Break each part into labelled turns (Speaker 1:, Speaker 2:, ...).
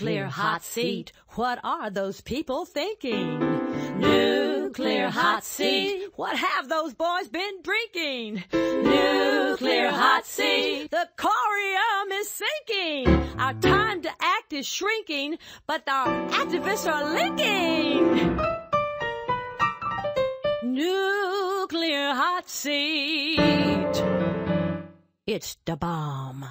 Speaker 1: Nuclear hot seat. What are those people thinking? Nuclear hot seat. What have those boys been drinking? Nuclear hot seat. The corium is sinking. Our time to act is shrinking, but our activists are linking. Nuclear hot seat. It's the bomb.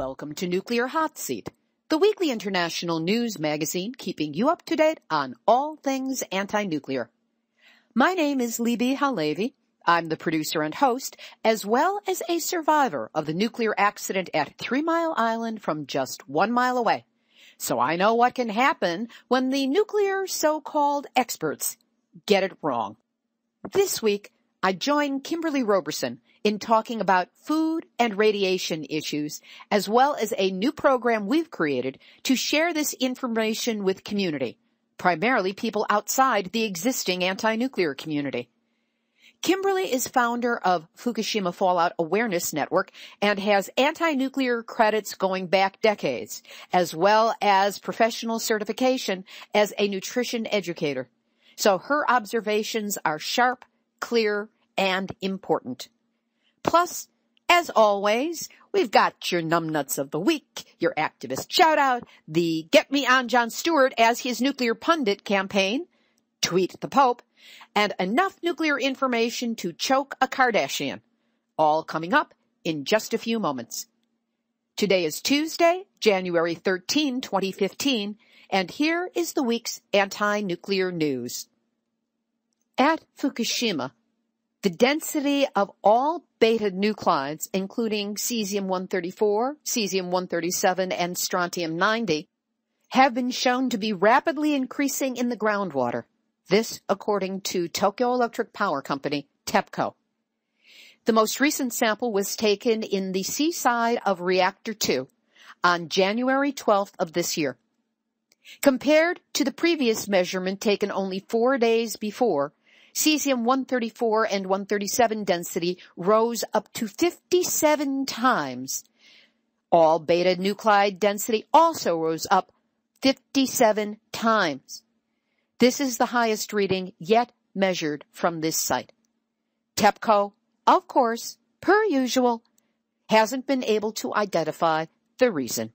Speaker 2: Welcome to Nuclear Hot Seat, the weekly international news magazine keeping you up to date on all things anti-nuclear. My name is Libbe HaLevy. I'm the producer and host, as well as a survivor of the nuclear accident at Three Mile Island from just one mile away. So I know what can happen when the nuclear so-called experts get it wrong. This week, I join Kimberly Roberson in talking about food and radiation issues, as well as a new program we've created to share this information with community, primarily people outside the existing anti-nuclear community. Kimberly is founder of Fukushima Fallout Awareness Network and has anti-nuclear credits going back decades, as well as professional certification as a nutrition educator. So her observations are sharp, clear, and important. Plus, as always, we've got your numbnuts of the week, your activist shout out, the Get Me on Jon Stewart as his nuclear pundit campaign, tweet the Pope, and enough nuclear information to choke a Kardashian. All coming up in just a few moments. Today is Tuesday, January 13, 2015, and here is the week's anti-nuclear news. At Fukushima, the density of all beta nuclides, including cesium-134, cesium-137, and strontium-90, have been shown to be rapidly increasing in the groundwater. This according to Tokyo Electric Power Company, TEPCO. The most recent sample was taken in the seaside of Reactor 2 on January 12th of this year. Compared to the previous measurement taken only four days before, cesium-134 and 137 density rose up to 57 times. All beta nuclide density also rose up 57 times. This is the highest reading yet measured from this site. TEPCO, of course, per usual, hasn't been able to identify the reason.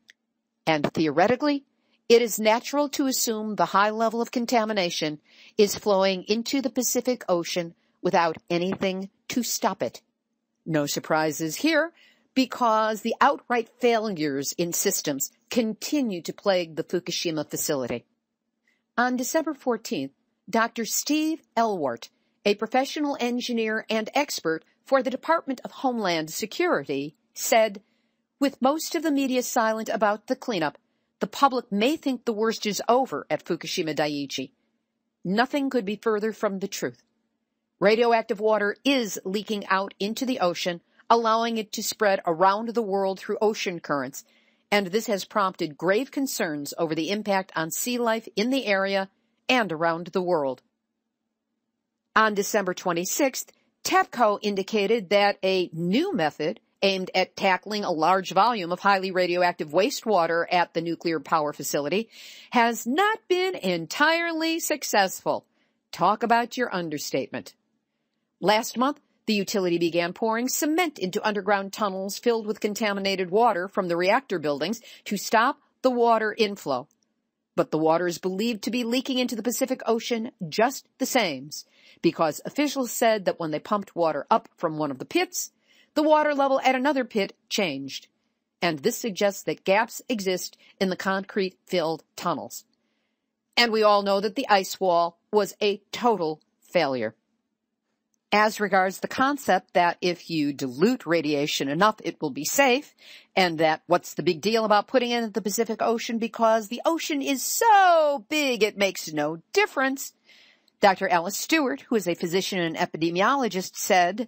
Speaker 2: And theoretically, it is natural to assume the high level of contamination is flowing into the Pacific Ocean without anything to stop it. No surprises here because the outright failures in systems continue to plague the Fukushima facility. On December 14th, Dr. Steve Elwart, a professional engineer and expert for the Department of Homeland Security, said, with most of the media silent about the cleanup, the public may think the worst is over at Fukushima Daiichi. Nothing could be further from the truth. Radioactive water is leaking out into the ocean, allowing it to spread around the world through ocean currents, and this has prompted grave concerns over the impact on sea life in the area and around the world. On December 26th, TEPCO indicated that a new method aimed at tackling a large volume of highly radioactive wastewater at the nuclear power facility has not been entirely successful. Talk about your understatement. Last month, the utility began pouring cement into underground tunnels filled with contaminated water from the reactor buildings to stop the water inflow. But the water is believed to be leaking into the Pacific Ocean just the same, because officials said that when they pumped water up from one of the pits, the water level at another pit changed, and this suggests that gaps exist in the concrete filled tunnels. And we all know that the ice wall was a total failure. As regards the concept that if you dilute radiation enough, it will be safe, and that what's the big deal about putting it in the Pacific Ocean because the ocean is so big it makes no difference. Dr. Alice Stewart, who is a physician and epidemiologist, said,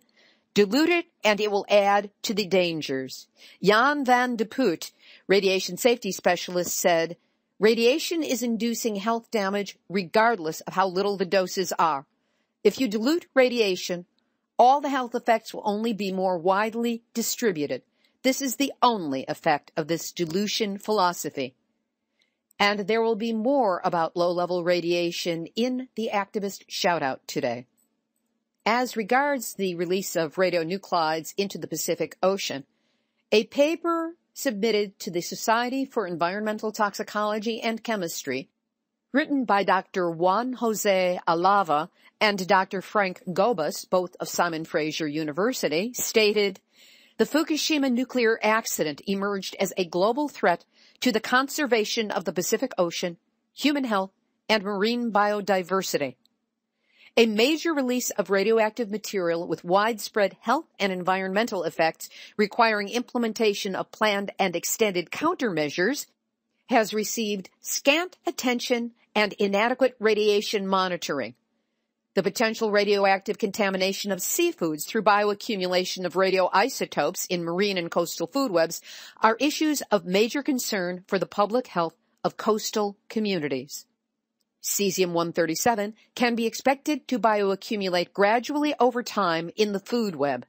Speaker 2: Dilute it and it will add to the dangers. Jan van de Putte, radiation safety specialist, said, radiation is inducing health damage regardless of how little the doses are. If you dilute radiation, all the health effects will only be more widely distributed this is the only effect of this dilution philosophy. And there will be more about low-level radiation in the activist shoutout today. As regards the release of radionuclides into the Pacific Ocean, a paper submitted to the Society for Environmental Toxicology and Chemistry, written by Dr. Juan Jose Alava and Dr. Frank Gobas, both of Simon Fraser University, stated, the Fukushima nuclear accident emerged as a global threat to the conservation of the Pacific Ocean, human health, and marine biodiversity. A major release of radioactive material with widespread health and environmental effects requiring implementation of planned and extended countermeasures has received scant attention and inadequate radiation monitoring. The potential radioactive contamination of seafoods through bioaccumulation of radioisotopes in marine and coastal food webs are issues of major concern for the public health of coastal communities. Cesium-137 can be expected to bioaccumulate gradually over time in the food web.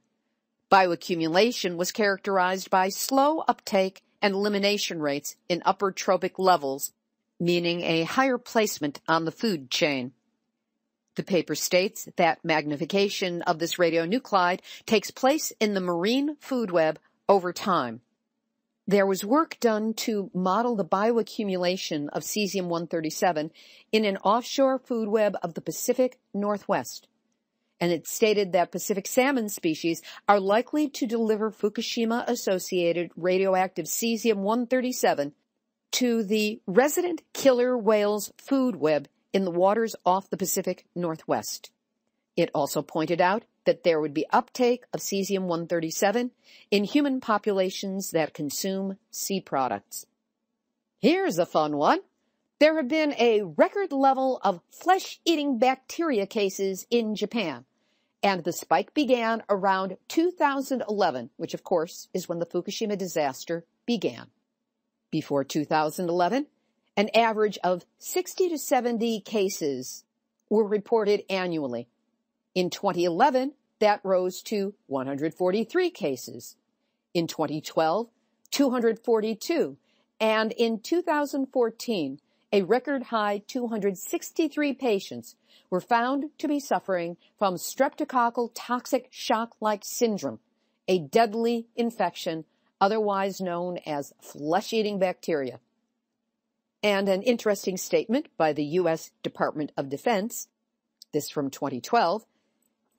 Speaker 2: Bioaccumulation was characterized by slow uptake and elimination rates in upper trophic levels, meaning a higher placement on the food chain. The paper states that magnification of this radionuclide takes place in the marine food web over time. There was work done to model the bioaccumulation of cesium-137 in an offshore food web of the Pacific Northwest. And it stated that Pacific salmon species are likely to deliver Fukushima associated radioactive cesium-137 to the resident killer whales food web in the waters off the Pacific Northwest. It also pointed out that there would be uptake of cesium-137 in human populations that consume sea products. Here's a fun one. There have been a record level of flesh-eating bacteria cases in Japan, and the spike began around 2011, which of course is when the Fukushima disaster began. Before 2011, an average of 60 to 70 cases were reported annually. In 2011, that rose to 143 cases. In 2012, 242. And in 2014, a record high 263 patients were found to be suffering from streptococcal toxic shock-like syndrome, a deadly infection otherwise known as flesh-eating bacteria. And an interesting statement by the U.S. Department of Defense, this from 2012,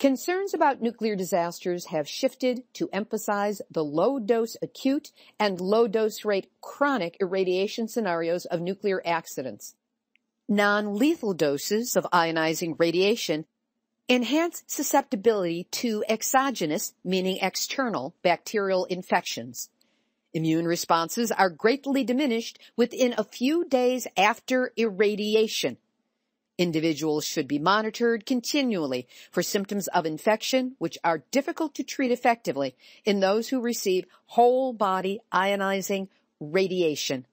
Speaker 2: Concerns about nuclear disasters have shifted to emphasize the low dose acute and low dose rate chronic irradiation scenarios of nuclear accidents. Non-lethal doses of ionizing radiation enhance susceptibility to exogenous, meaning external, bacterial infections. Immune responses are greatly diminished within a few days after irradiation. Individuals should be monitored continually for symptoms of infection, which are difficult to treat effectively in those who receive whole body ionizing radiation.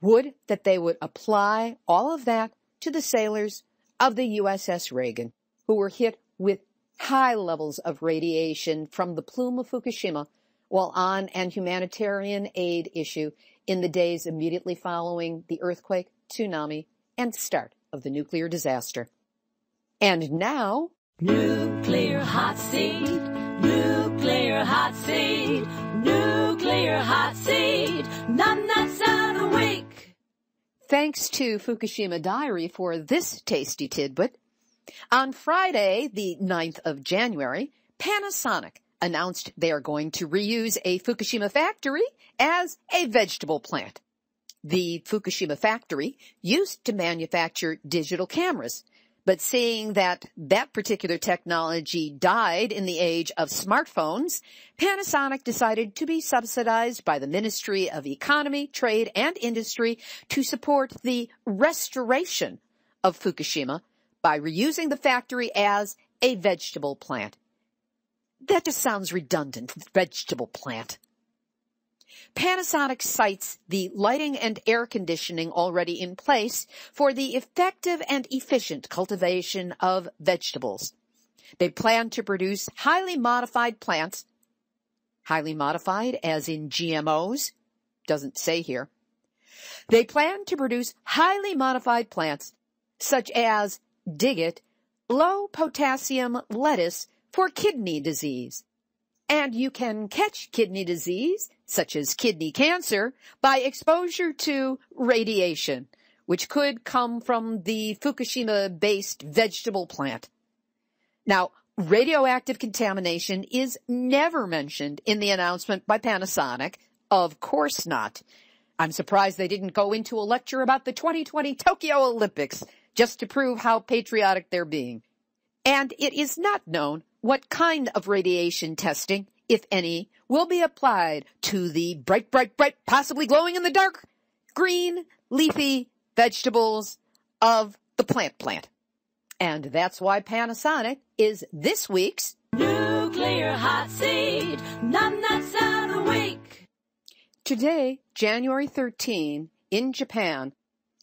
Speaker 2: Would that they would apply all of that to the sailors of the USS Reagan, who were hit with high levels of radiation from the plume of Fukushima while on an humanitarian aid issue in the days immediately following the earthquake, tsunami, and start of the nuclear disaster. And now,
Speaker 1: Nuclear hot seat, nuclear hot seat, nuclear hot seat, none that's out a week.
Speaker 2: Thanks to Fukushima Diary for this tasty tidbit. On Friday, the 9th of January, Panasonic announced they are going to reuse a Fukushima factory as a vegetable plant. The Fukushima factory used to manufacture digital cameras, but seeing that that particular technology died in the age of smartphones, Panasonic decided to be subsidized by the Ministry of Economy, Trade, and Industry to support the restoration of Fukushima by reusing the factory as a vegetable plant. That just sounds redundant, vegetable plant. Panasonic cites the lighting and air conditioning already in place for the effective and efficient cultivation of vegetables. They plan to produce highly modified plants highly modified as in GMOs, doesn't say here. They plan to produce highly modified plants such as, dig it, low potassium lettuce for kidney disease. And you can catch kidney disease, such as kidney cancer, by exposure to radiation, which could come from the Fukushima-based vegetable plant. Now, radioactive contamination is never mentioned in the announcement by Panasonic. Of course not. I'm surprised they didn't go into a lecture about the 2020 Tokyo Olympics just to prove how patriotic they're being. And it is not known what kind of radiation testing, if any, will be applied to the bright, bright, bright, possibly glowing in the dark, green, leafy vegetables of the plant plant. And that's why Panasonic is this week's
Speaker 1: Nuclear Hot Seat, Nuts of the Week.
Speaker 2: Today, January 13, in Japan,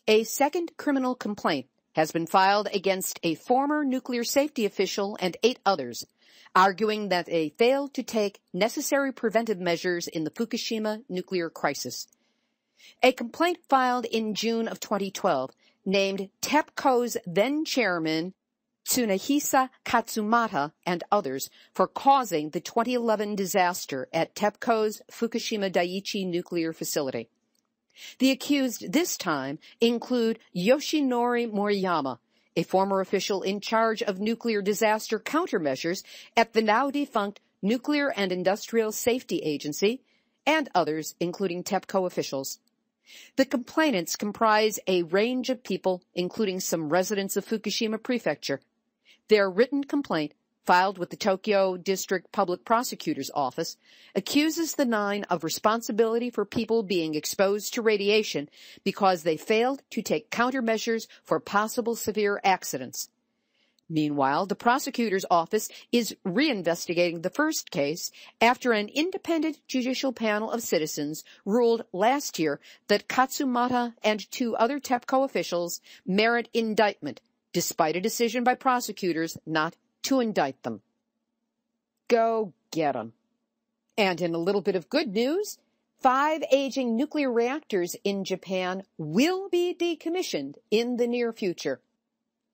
Speaker 2: a second criminal complaint has been filed against a former nuclear safety official and eight others, arguing that they failed to take necessary preventive measures in the Fukushima nuclear crisis. A complaint filed in June of 2012 named TEPCO's then chairman Tsunehisa Katsumata and others for causing the 2011 disaster at TEPCO's Fukushima Daiichi nuclear facility. The accused this time include Yoshinori Moriyama, a former official in charge of nuclear disaster countermeasures at the now defunct Nuclear and Industrial Safety Agency, and others, including TEPCO officials. The complainants comprise a range of people, including some residents of Fukushima Prefecture. Their written complaint filed with the Tokyo District Public Prosecutor's Office, accuses the nine of responsibility for people being exposed to radiation because they failed to take countermeasures for possible severe accidents. Meanwhile, the prosecutor's office is reinvestigating the first case after an independent judicial panel of citizens ruled last year that Katsumata and two other TEPCO officials merit indictment despite a decision by prosecutors not to indict them. Go get 'em. And in a little bit of good news, five aging nuclear reactors in Japan will be decommissioned in the near future.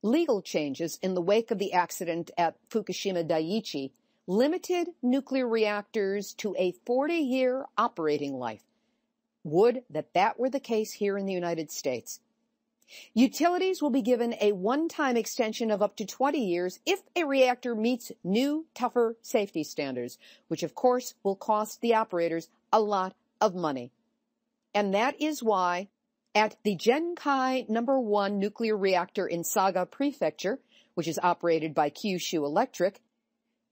Speaker 2: Legal changes in the wake of the accident at Fukushima Daiichi limited nuclear reactors to a 40-year operating life. Would that that were the case here in the United States. Utilities will be given a one-time extension of up to 20 years if a reactor meets new, tougher safety standards, which of course will cost the operators a lot of money. And that is why at the Genkai number 1 nuclear reactor in Saga Prefecture, which is operated by Kyushu Electric,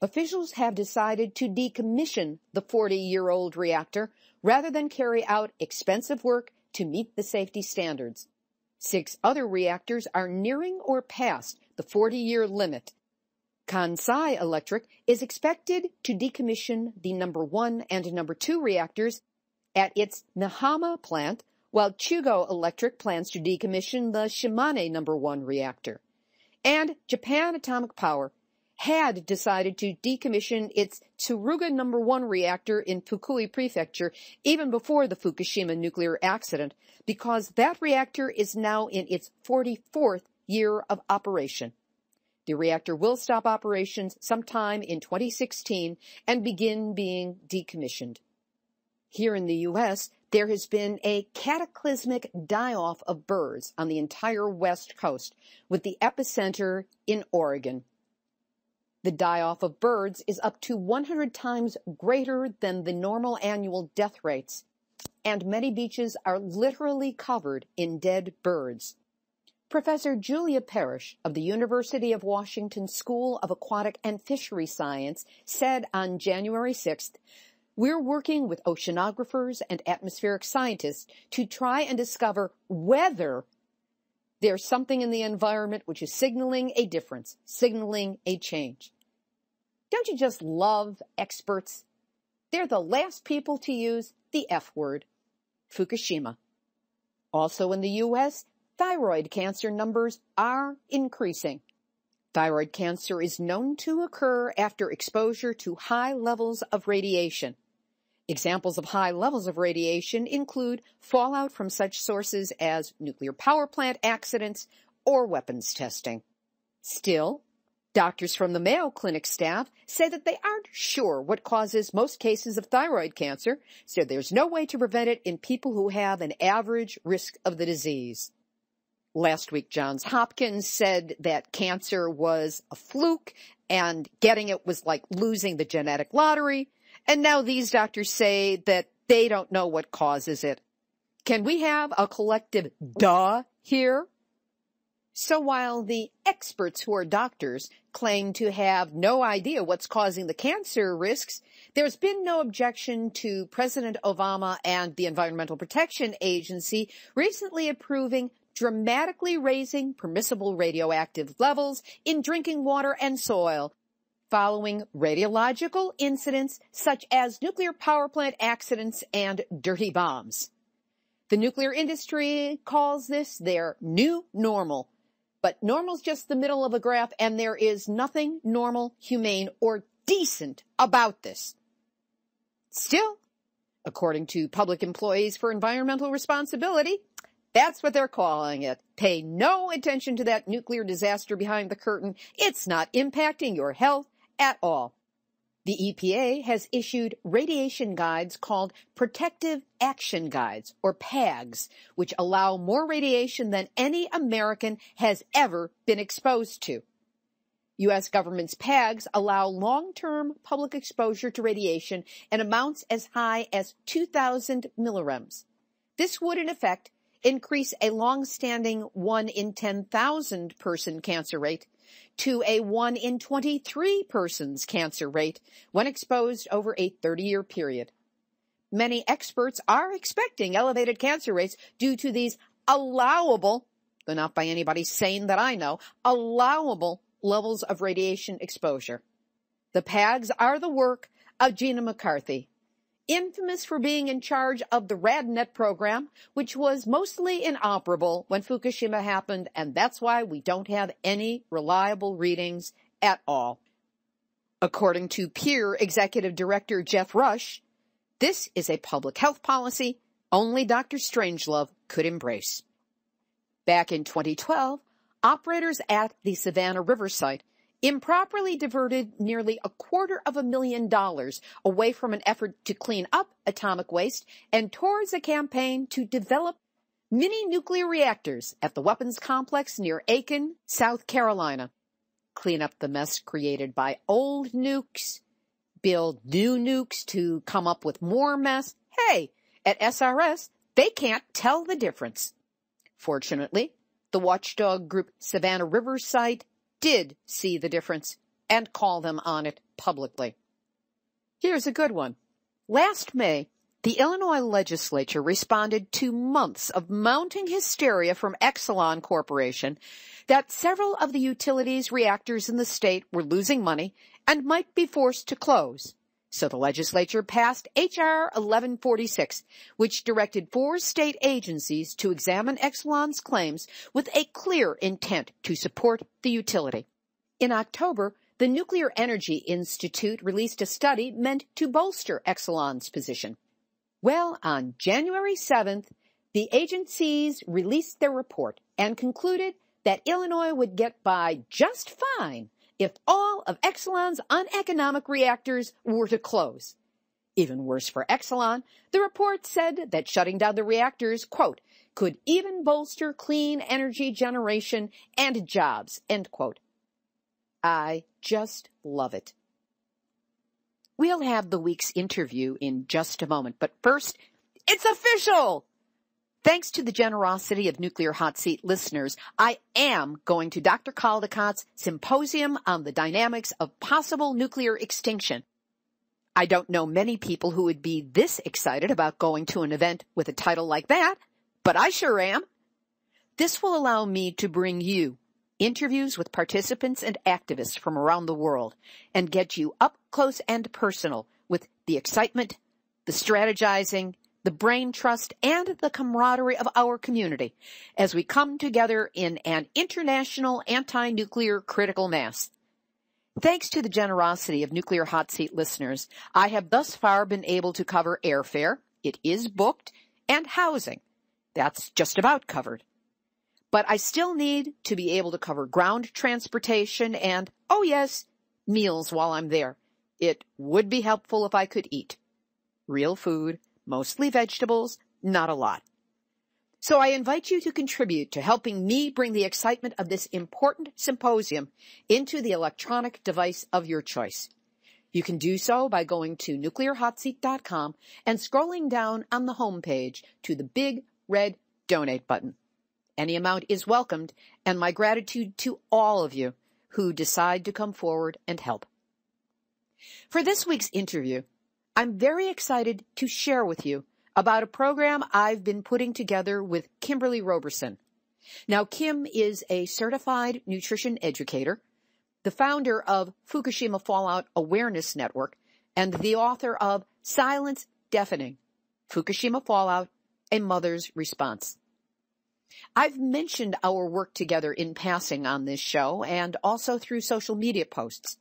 Speaker 2: officials have decided to decommission the 40-year-old reactor rather than carry out expensive work to meet the safety standards. Six other reactors are nearing or past the 40-year limit. Kansai Electric is expected to decommission the number one and number two reactors at its Mihama plant, while Chugo Electric plans to decommission the Shimane number one reactor. And Japan Atomic Power had decided to decommission its Tsuruga number one reactor in Fukui Prefecture even before the Fukushima nuclear accident because that reactor is now in its 44th year of operation. The reactor will stop operations sometime in 2016 and begin being decommissioned. Here in the U.S., there has been a cataclysmic die-off of birds on the entire west coast, with the epicenter in Oregon. The die-off of birds is up to 100 times greater than the normal annual death rates, and many beaches are literally covered in dead birds. Professor Julia Parrish of the University of Washington School of Aquatic and Fishery Science said on January 6th, we're working with oceanographers and atmospheric scientists to try and discover whether there's something in the environment which is signaling a difference, signaling a change. Don't you just love experts? They're the last people to use the F word. Fukushima. Also in the U.S., thyroid cancer numbers are increasing. Thyroid cancer is known to occur after exposure to high levels of radiation. Examples of high levels of radiation include fallout from such sources as nuclear power plant accidents or weapons testing. Still, doctors from the Mayo Clinic staff say that they aren't sure what causes most cases of thyroid cancer, so there's no way to prevent it in people who have an average risk of the disease. Last week, Johns Hopkins said that cancer was a fluke and getting it was like losing the genetic lottery. And now these doctors say that they don't know what causes it. Can we have a collective duh here? So while the experts who are doctors claim to have no idea what's causing the cancer risks, there's been no objection to President Obama and the Environmental Protection Agency recently approving dramatically raising permissible radioactive levels in drinking water and soil following radiological incidents such as nuclear power plant accidents and dirty bombs. The nuclear industry calls this their new normal. But normal's just the middle of a graph and there is nothing normal, humane, or decent about this. Still, according to Public Employees for Environmental Responsibility, that's what they're calling it. Pay no attention to that nuclear disaster behind the curtain. It's not impacting your health at all. The EPA has issued radiation guides called Protective Action Guides, or PAGs, which allow more radiation than any American has ever been exposed to. U.S. government's PAGs allow long-term public exposure to radiation in amounts as high as 2,000 millirems. This would, in effect, increase a long-standing 1 in 10,000 person cancer rate to a 1 in 23 persons cancer rate when exposed over a 30-year period. Many experts are expecting elevated cancer rates due to these allowable, though not by anybody sane that I know, allowable levels of radiation exposure. The PAGs are the work of Gina McCarthy, infamous for being in charge of the RadNet program, which was mostly inoperable when Fukushima happened, and that's why we don't have any reliable readings at all. According to PEER executive director Jeff Rush, this is a public health policy only Dr. Strangelove could embrace. Back in 2012, operators at the Savannah River site improperly diverted nearly a quarter of a million dollars away from an effort to clean up atomic waste and towards a campaign to develop mini nuclear reactors at the weapons complex near Aiken, South Carolina. Clean up the mess created by old nukes, build new nukes to come up with more mess. Hey, at SRS, they can't tell the difference. Fortunately, the watchdog group Savannah River site did see the difference and call them on it publicly. Here's a good one. Last May, the Illinois legislature responded to months of mounting hysteria from Exelon Corporation that several of the utilities reactors in the state were losing money and might be forced to close. So the legislature passed H.R. 1146, which directed four state agencies to examine Exelon's claims with a clear intent to support the utility. In October, the Nuclear Energy Institute released a study meant to bolster Exelon's position. Well, on January 7th, the agencies released their report and concluded that Illinois would get by just fine if all of Exelon's uneconomic reactors were to close. Even worse for Exelon, the report said that shutting down the reactors, quote, could even bolster clean energy generation and jobs, end quote. I just love it. We'll have the week's interview in just a moment, but first, it's official! Thanks to the generosity of Nuclear Hot Seat listeners, I am going to Dr. Caldicott's Symposium on the Dynamics of Possible Nuclear Extinction. I don't know many people who would be this excited about going to an event with a title like that, but I sure am. This will allow me to bring you interviews with participants and activists from around the world and get you up close and personal with the excitement, the strategizing, the brain trust, and the camaraderie of our community as we come together in an international anti-nuclear critical mass. Thanks to the generosity of Nuclear Hot Seat listeners, I have thus far been able to cover airfare, it is booked, and housing. That's just about covered. But I still need to be able to cover ground transportation and, oh yes, meals while I'm there. It would be helpful if I could eat. Real food, mostly vegetables, not a lot. So I invite you to contribute to helping me bring the excitement of this important symposium into the electronic device of your choice. You can do so by going to nuclearhotseat.com and scrolling down on the homepage to the big red donate button. Any amount is welcomed and my gratitude to all of you who decide to come forward and help. For this week's interview, I'm very excited to share with you about a program I've been putting together with Kimberly Roberson. Now, Kim is a certified nutrition educator, the founder of Fukushima Fallout Awareness Network, and the author of Silence Deafening, Fukushima Fallout, A Mother's Response. I've mentioned our work together in passing on this show and also through social media posts.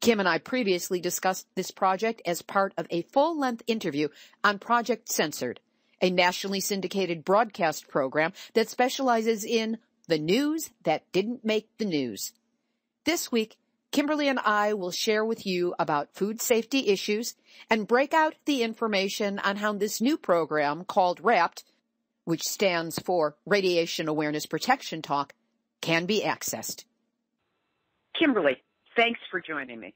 Speaker 2: Kim and I previously discussed this project as part of a full-length interview on Project Censored, a nationally syndicated broadcast program that specializes in the news that didn't make the news. This week, Kimberly and I will share with you about food safety issues and break out the information on how this new program called RAPT, which stands for Radiation Awareness Protection Talk, can be accessed.
Speaker 3: Kimberly, Thanks for joining me.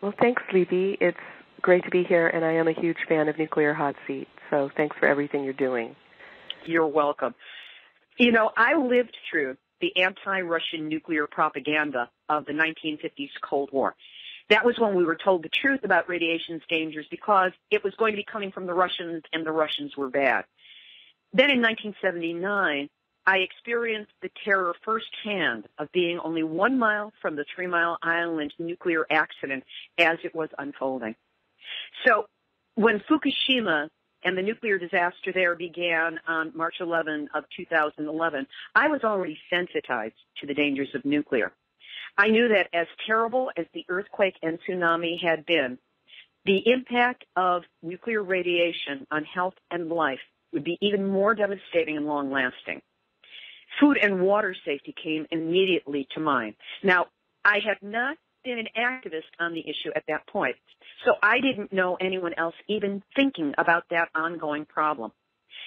Speaker 4: Well, thanks, Libbe. It's great to be here, and I am a huge fan of Nuclear Hot Seat. So thanks for everything you're doing.
Speaker 3: You're welcome. You know, I lived through the anti-Russian nuclear propaganda of the 1950s Cold War. That was when we were told the truth about radiation's dangers because it was going to be coming from the Russians and the Russians were bad. Then in 1979, I experienced the terror firsthand of being only one mile from the Three Mile Island nuclear accident as it was unfolding. So when Fukushima and the nuclear disaster there began on March 11 of 2011, I was already sensitized to the dangers of nuclear. I knew that as terrible as the earthquake and tsunami had been, the impact of nuclear radiation on health and life would be even more devastating and long lasting food and water safety came immediately to mind. Now, I had not been an activist on the issue at that point, so I didn't know anyone else even thinking about that ongoing problem.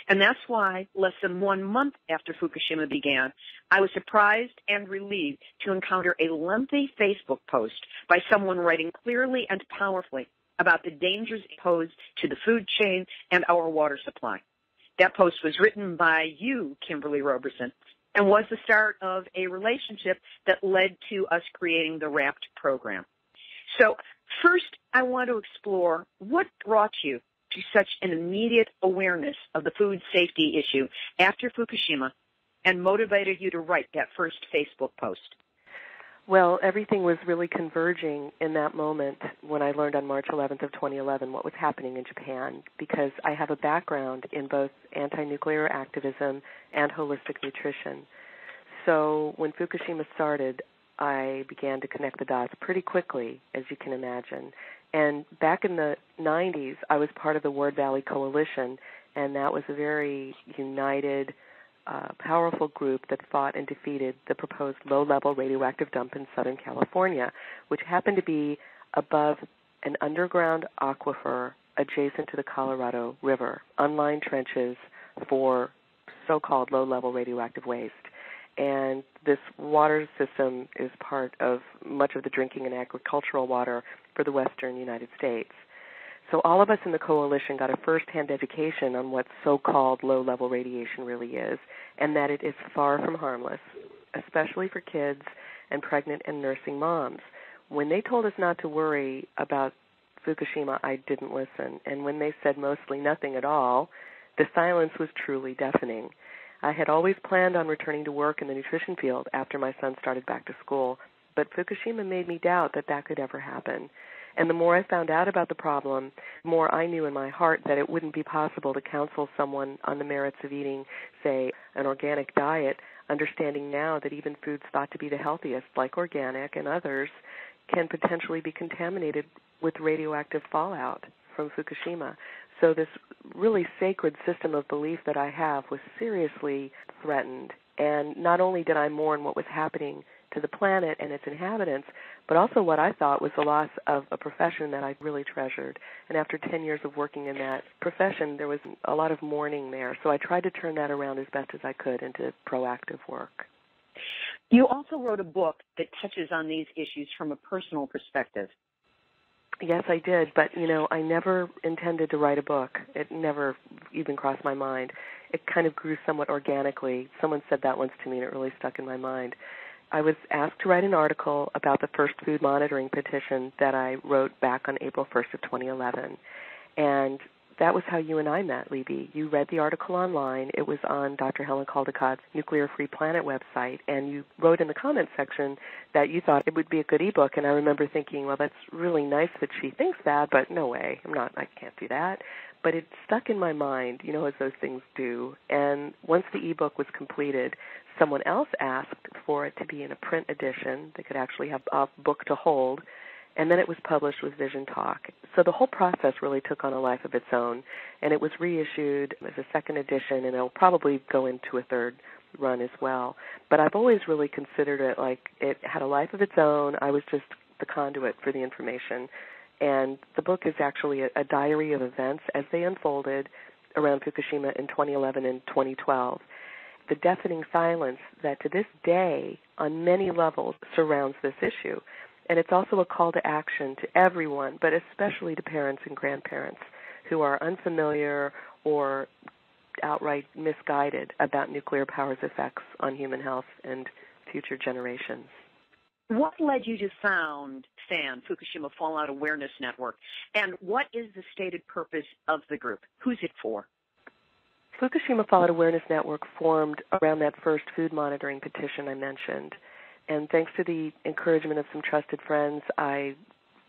Speaker 3: And that's why less than one month after Fukushima began, I was surprised and relieved to encounter a lengthy Facebook post by someone writing clearly and powerfully about the dangers posed to the food chain and our water supply. That post was written by you, Kimberly Roberson, and was the start of a relationship that led to us creating the RAPT program. So first, I want to explore what brought you to such an immediate awareness of the food safety issue after Fukushima and motivated you to write that first Facebook post.
Speaker 4: Well, everything was really converging in that moment when I learned on March 11th of 2011 what was happening in Japan because I have a background in both anti-nuclear activism and holistic nutrition. So when Fukushima started, I began to connect the dots pretty quickly, as you can imagine. And back in the 90s, I was part of the Ward Valley Coalition, and that was a very united uh, powerful group that fought and defeated the proposed low level radioactive dump in Southern California, which happened to be above an underground aquifer adjacent to the Colorado River, unlined trenches for so called low level radioactive waste. And this water system is part of much of the drinking and agricultural water for the western United States. So all of us in the coalition got a first-hand education on what so-called low-level radiation really is, and that it is far from harmless, especially for kids and pregnant and nursing moms. When they told us not to worry about Fukushima, I didn't listen, and when they said mostly nothing at all, the silence was truly deafening. I had always planned on returning to work in the nutrition field after my son started back to school, but Fukushima made me doubt that that could ever happen. And the more I found out about the problem, the more I knew in my heart that it wouldn't be possible to counsel someone on the merits of eating, say, an organic diet, understanding now that even foods thought to be the healthiest, like organic and others, can potentially be contaminated with radioactive fallout from Fukushima. So this really sacred system of belief that I have was seriously threatened. And not only did I mourn what was happening to the planet and its inhabitants, but also what I thought was the loss of a profession that I really treasured. And after 10 years of working in that profession, there was a lot of mourning there. So I tried to turn that around as best as I could into proactive work.
Speaker 3: You also wrote a book that touches on these issues from a personal perspective.
Speaker 4: Yes, I did, but you know, I never intended to write a book. It never even crossed my mind. It kind of grew somewhat organically. Someone said that once to me and it really stuck in my mind. I was asked to write an article about the first food monitoring petition that I wrote back on April 1st of 2011. And that was how you and I met, Libbe. You read the article online. It was on Dr. Helen Caldicott's Nuclear Free Planet website, and you wrote in the comments section that you thought it would be a good ebook. And I remember thinking, well, that's really nice that she thinks that, but no way, I'm not, I can't do that. But it stuck in my mind, you know, as those things do. And once the ebook was completed, someone else asked for it to be in a print edition. They could actually have a book to hold. And then it was published with Vision Talk. So the whole process really took on a life of its own. And it was reissued as a second edition, and it'll probably go into a third run as well. But I've always really considered it like it had a life of its own. I was just the conduit for the information. And the book is actually a, a diary of events as they unfolded around Fukushima in 2011 and 2012 the deafening silence that to this day, on many levels, surrounds this issue. And it's also a call to action to everyone, but especially to parents and grandparents who are unfamiliar or outright misguided about nuclear power's effects on human health and future generations.
Speaker 3: What led you to found FAN, Fukushima Fallout Awareness Network? And what is the stated purpose of the group? Who's it for?
Speaker 4: Fukushima Fallout Awareness Network formed around that first food monitoring petition I mentioned. And thanks to the encouragement of some trusted friends, I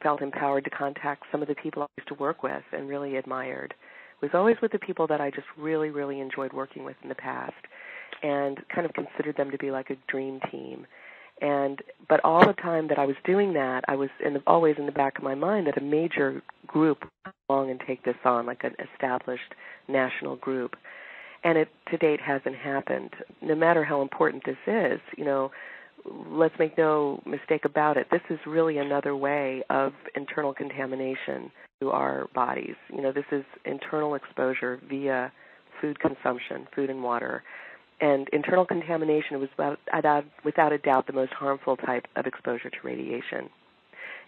Speaker 4: felt empowered to contact some of the people I used to work with and really admired. It was always with the people that I just really, really enjoyed working with in the past and kind of considered them to be like a dream team. And but all the time that I was doing that, I was in the, always in the back of my mind that a major group would come along and take this on, like an established national group and it to date hasn't happened. No matter how important this is, you know, let's make no mistake about it. This is really another way of internal contamination to our bodies. You know, this is internal exposure via food consumption, food and water. And internal contamination was without, uh, without a doubt the most harmful type of exposure to radiation.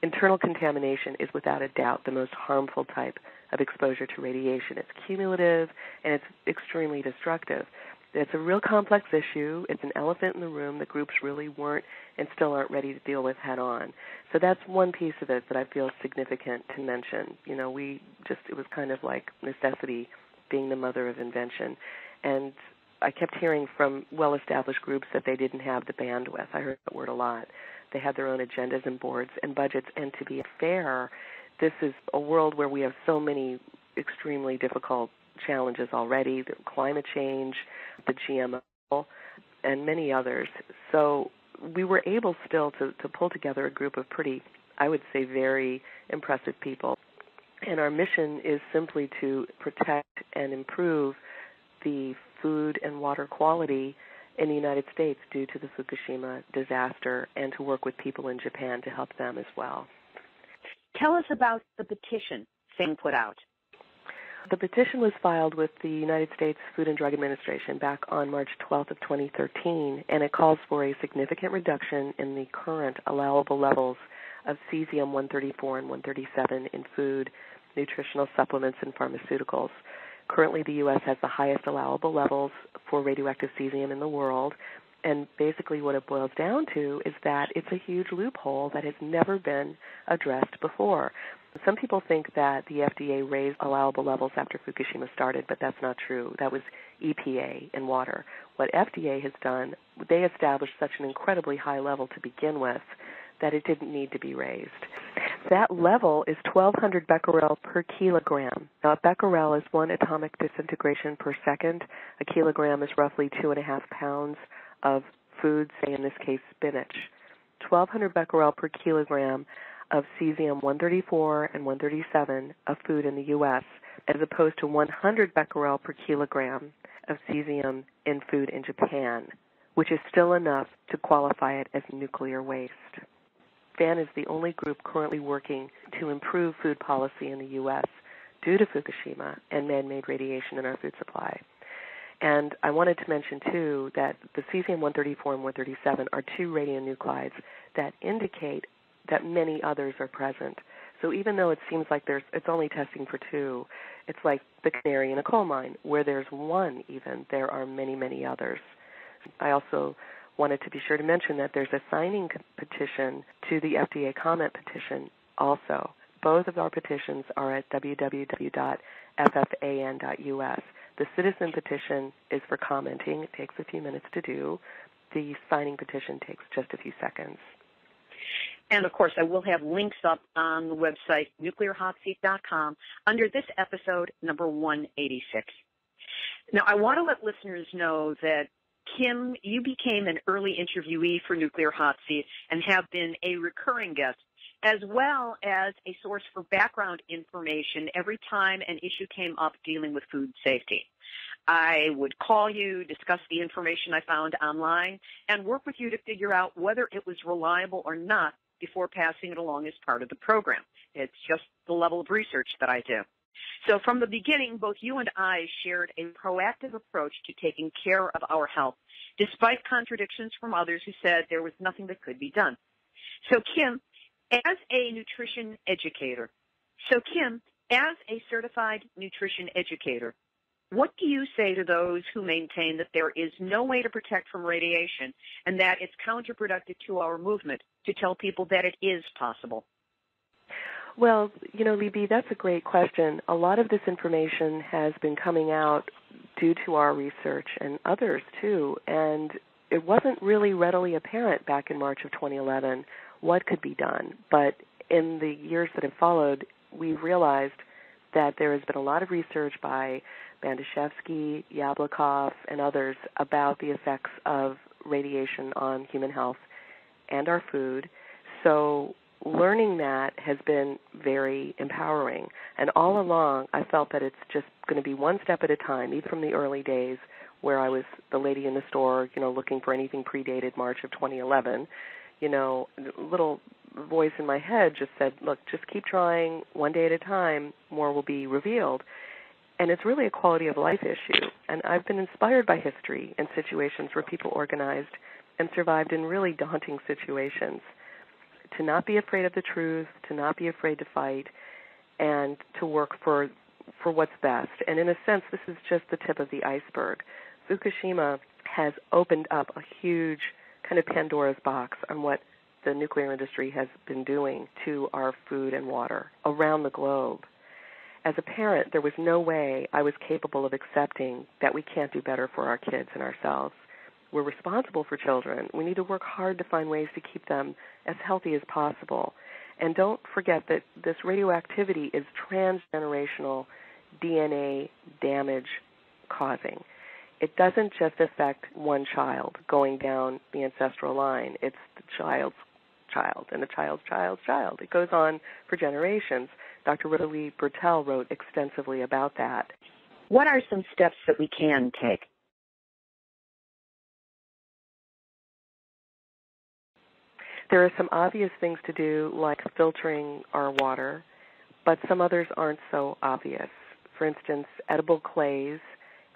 Speaker 4: Internal contamination is without a doubt the most harmful type of exposure to radiation. It's cumulative and it's extremely destructive. It's a real complex issue. It's an elephant in the room that groups really weren't and still aren't ready to deal with head on. So that's one piece of it that I feel significant to mention. You know, we just, it was kind of like necessity being the mother of invention. And I kept hearing from well established groups that they didn't have the bandwidth. I heard that word a lot. They had their own agendas and boards and budgets. And to be fair, this is a world where we have so many extremely difficult challenges already the climate change, the GMO, and many others. So we were able still to, to pull together a group of pretty, I would say, very impressive people. And our mission is simply to protect and improve the food and water quality in the United States due to the Fukushima disaster and to work with people in Japan to help them as well.
Speaker 3: Tell us about the petition FAN put out.
Speaker 4: The petition was filed with the United States Food and Drug Administration back on March 12th of 2013, and it calls for a significant reduction in the current allowable levels of cesium-134 and 137 in food, nutritional supplements, and pharmaceuticals. Currently, the U.S. has the highest allowable levels for radioactive cesium in the world. And basically, what it boils down to is that it's a huge loophole that has never been addressed before. Some people think that the FDA raised allowable levels after Fukushima started, but that's not true. That was EPA and water. What FDA has done, they established such an incredibly high level to begin with that it didn't need to be raised. That level is 1200 becquerel per kilogram. Now, a becquerel is one atomic disintegration per second. A kilogram is roughly two and a half pounds of food, say in this case spinach. 1,200 becquerel per kilogram of cesium 134 and 137 of food in the U.S., as opposed to 100 becquerel per kilogram of cesium in food in Japan, which is still enough to qualify it as nuclear waste. FAN is the only group currently working to improve food policy in the U.S. due to Fukushima and man made radiation in our food supply. And I wanted to mention too that the cesium 134 and 137 are two radionuclides that indicate that many others are present. So even though it seems like there's it's only testing for two, it's like the canary in a coal mine where there's one even there are many many others. I also wanted to be sure to mention that there's a signing petition to the FDA comment petition also. Both of our petitions are at www.ffan.us. The citizen petition is for commenting. It takes a few minutes to do. The signing petition takes just a few seconds.
Speaker 3: And of course, I will have links up on the website, nuclearhotseat.com, under this episode, number 186. Now, I want to let listeners know that Kim, you became an early interviewee for Nuclear Hot Seat and have been a recurring guest, as well as a source for background information every time an issue came up dealing with food safety. I would call you, discuss the information I found online, and work with you to figure out whether it was reliable or not before passing it along as part of the program. It's just the level of research that I do. So from the beginning, both you and I shared a proactive approach to taking care of our health, despite contradictions from others who said there was nothing that could be done. So Kim, as a nutrition educator, so Kim, as a certified nutrition educator, what do you say to those who maintain that there is no way to protect from radiation and that it's counterproductive to our movement to tell people that it is possible?
Speaker 4: Well, you know, Libbe, that's a great question. A lot of this information has been coming out due to our research and others too, and it wasn't really readily apparent back in March of 2011 what could be done. But in the years that have followed, we've realized that there has been a lot of research by Bandashevsky, Yablokov, and others about the effects of radiation on human health and our food. So learning that has been very empowering. And all along, I felt that it's just going to be one step at a time, even from the early days where I was the lady in the store, you know, looking for anything predated March of 2011. You know, little voice in my head just said, look, just keep trying one day at a time, more will be revealed. And it's really a quality of life issue. And I've been inspired by history and situations where people organized and survived in really daunting situations to not be afraid of the truth, to not be afraid to fight, and to work for for what's best. And in a sense, this is just the tip of the iceberg. Fukushima has opened up a huge kind of Pandora's box on what the nuclear industry has been doing to our food and water around the globe. As a parent, there was no way I was capable of accepting that we can't do better for our kids and ourselves. We're responsible for children. We need to work hard to find ways to keep them as healthy as possible. And don't forget that this radioactivity is transgenerational DNA damage causing. It doesn't just affect one child going down the ancestral line. It's the child's child and the child's child's child. It goes on for generations. Dr. Rosalie Bertell wrote extensively about that.
Speaker 3: What are some steps that we can take?
Speaker 4: There are some obvious things to do, like filtering our water, but some others aren't so obvious. For instance, edible clays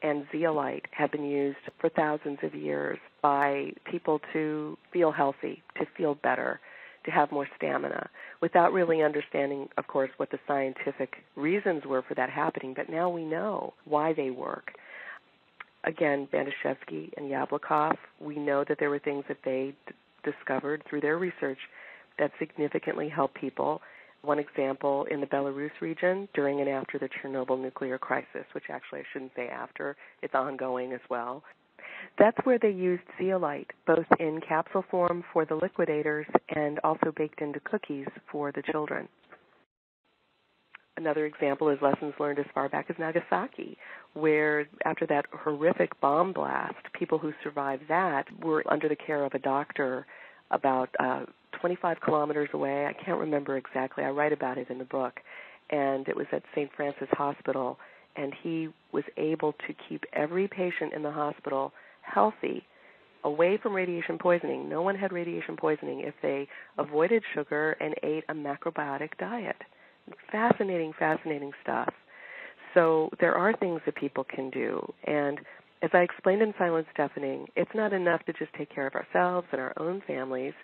Speaker 4: and zeolite have been used for thousands of years by people to feel healthy, to feel better, to have more stamina, without really understanding, of course, what the scientific reasons were for that happening. But now we know why they work. Again, Bandashevsky and Yablokov, we know that there were things that they discovered through their research that significantly help people. One example in the Belarus region during and after the Chernobyl nuclear crisis, which actually I shouldn't say after, it's ongoing as well. That's where they used zeolite, both in capsule form for the liquidators and also baked into cookies for the children. Another example is lessons learned as far back as Nagasaki, where after that horrific bomb blast, people who survived that were under the care of a doctor about uh, 25 kilometers away. I can't remember exactly. I write about it in the book. And it was at St. Francis Hospital. And he was able to keep every patient in the hospital healthy, away from radiation poisoning. No one had radiation poisoning if they avoided sugar and ate a macrobiotic diet. Fascinating, fascinating stuff. So there are things that people can do. And as I explained in Silence Deafening, it's not enough to just take care of ourselves and our own families.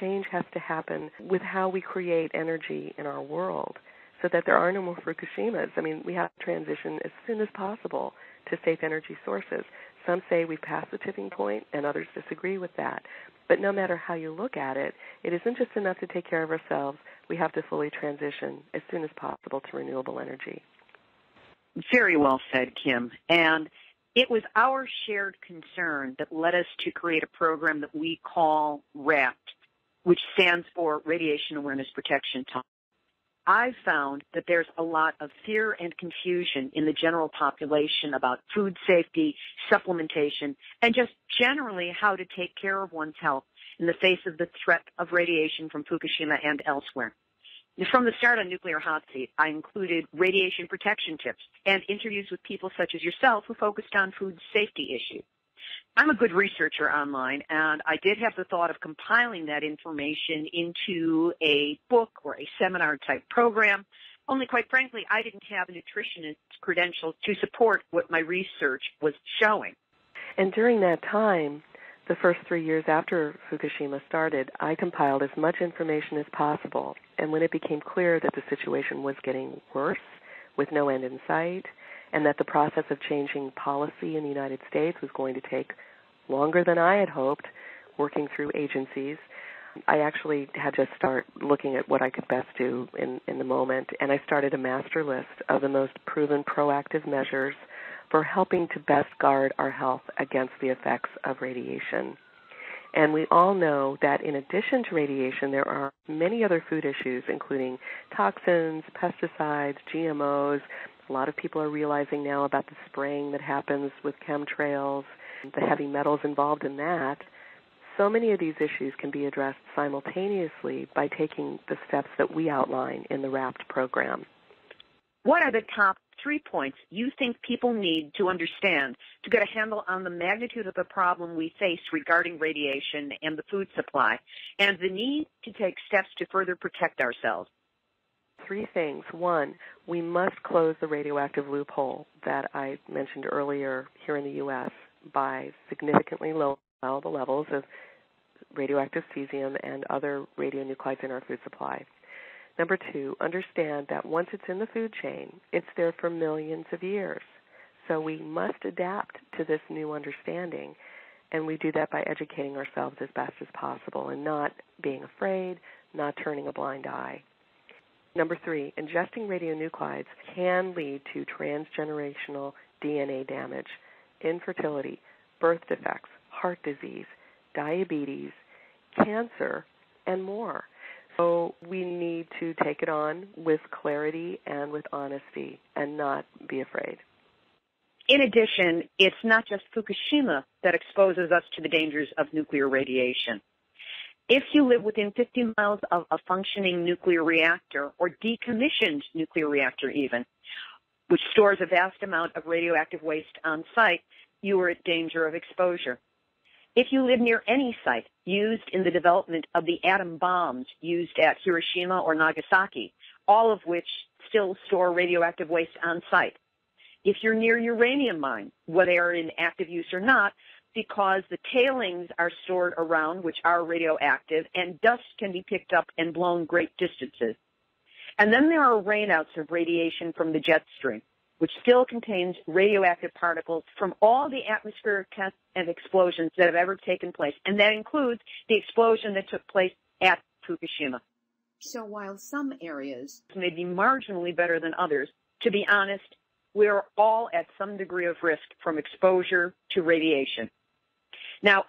Speaker 4: Change has to happen with how we create energy in our world so that there are no more Fukushimas. I mean, we have to transition as soon as possible to safe energy sources. Some say we've passed the tipping point, and others disagree with that. But no matter how you look at it, it isn't just enough to take care of ourselves. We have to fully transition as soon as possible to renewable energy.
Speaker 3: Very well said, Kim. And it was our shared concern that led us to create a program that we call RAPT, which stands for Radiation Awareness Protection. I've found that there's a lot of fear and confusion in the general population about food safety, supplementation, and just generally how to take care of one's health in the face of the threat of radiation from Fukushima and elsewhere. From the start on Nuclear Hot Seat, I included radiation protection tips and interviews with people such as yourself who focused on food safety issues. I'm a good researcher online, and I did have the thought of compiling that information into a book or a seminar type program. Only quite frankly, I didn't have a nutritionist credentials to support what my research was showing.
Speaker 4: And during that time, the first three years after Fukushima started, I compiled as much information as possible. And when it became clear that the situation was getting worse, with no end in sight, and that the process of changing policy in the United States was going to take longer than I had hoped, working through agencies, I actually had to start looking at what I could best do in, in the moment, and I started a master list of the most proven proactive measures for helping to best guard our health against the effects of radiation. And we all know that in addition to radiation, there are many other food issues, including toxins, pesticides, GMOs. A lot of people are realizing now about the spraying that happens with chemtrails, the heavy metals involved in that. So many of these issues can be addressed simultaneously by taking the steps that we outline in the RAPT program.
Speaker 3: What are the top three points you think people need to understand to get a handle on the magnitude of the problem we face regarding radiation and the food supply and the need to take steps to further protect ourselves?
Speaker 4: Three things. One, we must close the radioactive loophole that I mentioned earlier here in the U.S. by significantly lowering the levels of radioactive cesium and other radionuclides in our food supply. Number two, understand that once it's in the food chain, it's there for millions of years. So we must adapt to this new understanding. And we do that by educating ourselves as best as possible and not being afraid, not turning a blind eye. Number three, ingesting radionuclides can lead to transgenerational DNA damage, infertility, birth defects, heart disease, diabetes, cancer, and more. So we need to take it on with clarity and with honesty and not be afraid.
Speaker 3: In addition, it's not just Fukushima that exposes us to the dangers of nuclear radiation. If you live within 50 miles of a functioning nuclear reactor or decommissioned nuclear reactor even, which stores a vast amount of radioactive waste on site, you are at danger of exposure. If you live near any site used in the development of the atom bombs used at Hiroshima or Nagasaki, all of which still store radioactive waste on site. If you're near uranium mines, whether in active use or not, because the tailings are stored around which are radioactive and dust can be picked up and blown great distances. And then there are rainouts of radiation from the jet stream which still contains radioactive particles from all the atmospheric tests and explosions that have ever taken place. And that includes the explosion that took place at Fukushima.
Speaker 2: So while some areas
Speaker 3: may be marginally better than others, to be honest, we are all at some degree of risk from exposure to radiation. Now,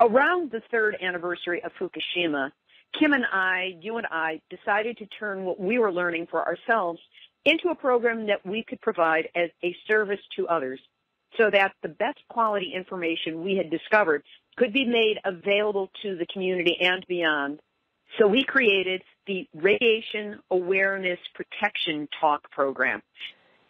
Speaker 3: around the third anniversary of Fukushima, Kim and I, you and I, decided to turn what we were learning for ourselves into a program that we could provide as a service to others so that the best quality information we had discovered could be made available to the community and beyond. So we created the Radiation Awareness Protection Talk program.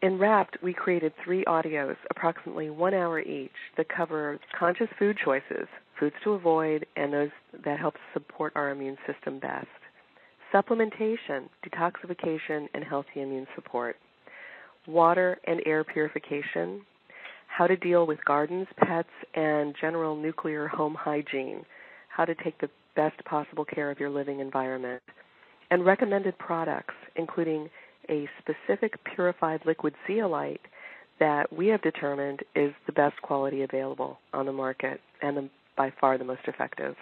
Speaker 4: In RAPT, we created three audios, approximately one hour each, that cover conscious food choices, foods to avoid, and those that help support our immune system best. Supplementation, detoxification, and healthy immune support. Water and air purification, how to deal with gardens, pets, and general nuclear home hygiene, how to take the best possible care of your living environment, and recommended products, including a specific purified liquid zeolite that we have determined is the best quality available on the market and the, by far the most effective.